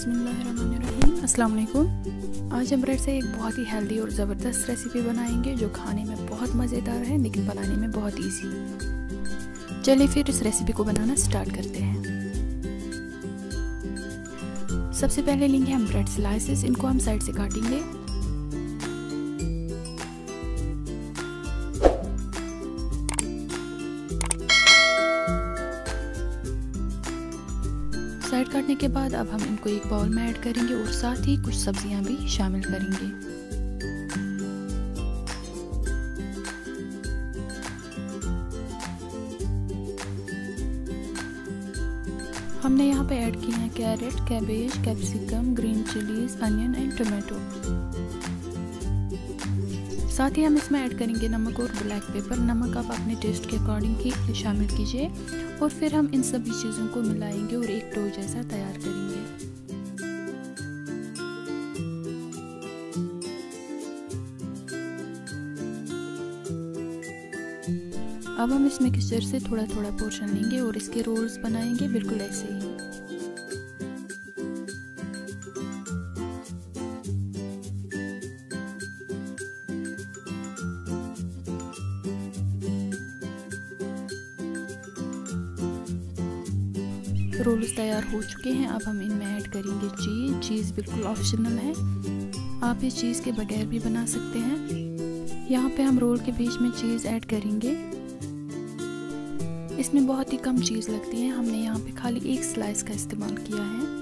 बिस्मिल्लाहिर्रहमानिर्रहीम। अस्सलाम वालेकुम आज हम ब्रेड से एक बहुत ही हेल्दी और ज़बरदस्त रेसिपी बनाएँगे, जो खाने में बहुत मज़ेदार है, लेकिन बनाने में बहुत ईजी चलिए फिर इस रेसिपी को बनाना स्टार्ट करते हैं। सबसे पहले लेंगे हम ब्रेड स्लाइसेस इनको हम साइड से काटेंगे। साइड काटने के बाद अब हम इनको एक बाउल में ऐड करेंगे और साथ ही कुछ सब्ज़ियाँ भी शामिल करेंगे। हमने यहाँ पे ऐड किए हैं carrot, cabbage, capsicum, green chillies, onion and tomato. साथ ही हम इसमें ऐड करेंगे नमक और ब्लैक पेपर। नमक आप अपने टेस्ट के अकॉर्डिंग ही शामिल कीजिए और फिर हम इन सभी चीज़ों को मिलाएँगे और एक अब हम इस मिक्सचर से थोड़ा थोड़ा पोर्शन लेंगे और इसके रोल्स बनाएँगे बिल्कुल ऐसे ही। रोल्स तैयार हो चुके हैं, अब हम इनमें ऐड करेंगे चीज़। चीज़ बिल्कुल ऑप्शनल है। आप इस चीज़ के बगैर भी बना सकते हैं। यहाँ पे हम रोल के बीच में चीज़ ऐड करेंगे। इसमें बहुत ही कम चीज़ लगती है। हमने यहाँ पे खाली एक स्लाइस का इस्तेमाल किया है।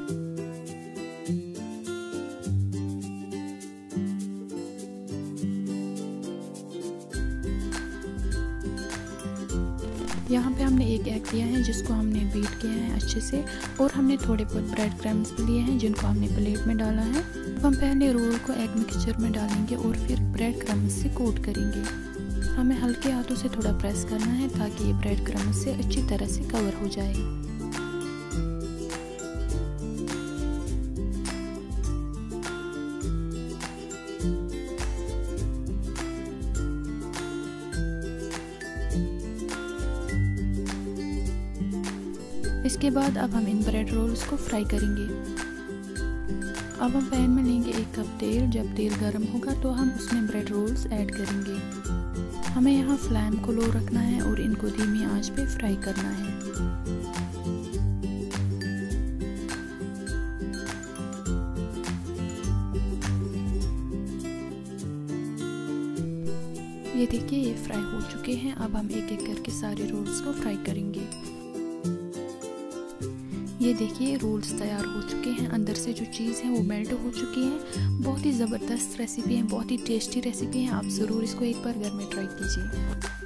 यहाँ पे हमने एक एग लिया है, जिसको हमने बीट किया है अच्छे से, और हमने थोड़े बहुत ब्रेड क्रम्स लिए हैं, जिनको हमने प्लेट में डाला है। हम पहले रोल को एग मिक्सचर में डालेंगे और फिर ब्रेड क्रम्स से कोट करेंगे। हमें हल्के हाथों से थोड़ा प्रेस करना है ताकि ये ब्रेड क्रम्स से अच्छी तरह से कवर हो जाए। इसके बाद अब हम इन ब्रेड रोल्स को फ्राई करेंगे। अब हम पैन में लेंगे एक कप तेल, जब तेल गर्म होगा तो हम उसमें ब्रेड रोल्स ऐड करेंगे। हमें यहाँ फ्लेम को लो रखना है और इनको धीमी आँच पे फ्राई करना है। ये देखिए, ये फ्राई हो चुके हैं। अब हम एक एक करके सारे रोल्स को फ्राई करेंगे। ये देखिए रोल्स तैयार हो चुके हैं। अंदर से जो चीज़ है, वो मेल्ट हो चुकी है। बहुत ही ज़बरदस्त रेसिपी है, बहुत ही टेस्टी रेसिपी है। आप ज़रूर इसको एक बार घर में ट्राई कीजिए।